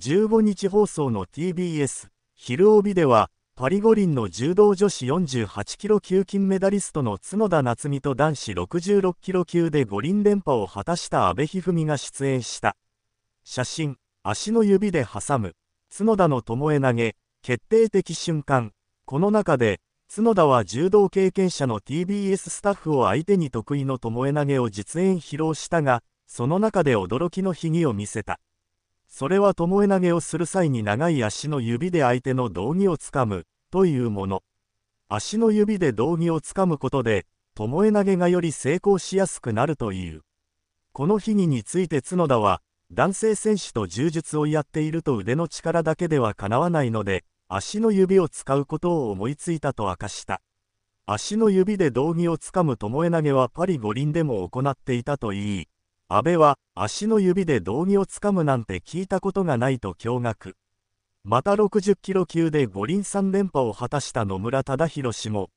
15日放送の TBS 昼帯では、パリ五輪の柔道女子48キロ級金メダリストの角田夏実と男子66キロ級で五輪連覇を果たした阿部一二三が出演した。写真、足の指で挟む、角田の巴投げ、決定的瞬間。この中で、角田は柔道経験者の TBS スタッフを相手に得意の巴投げを実演披露したが、その中で驚きの秘技を見せた。それは巴投げをする際に長い足の指で相手の道着をつかむ、というもの。足の指で道着をつかむことで、巴投げがより成功しやすくなるという。この秘技について角田は、男性選手と柔術をやっていると腕の力だけではかなわないので、足の指を使うことを思いついたと明かした。足の指で道着をつかむ巴投げはパリ五輪でも行っていたといい、安倍は足の指で道着をつかむなんて聞いたことがないと驚愕。また60キロ級で五輪3連覇を果たした野村忠宏氏も、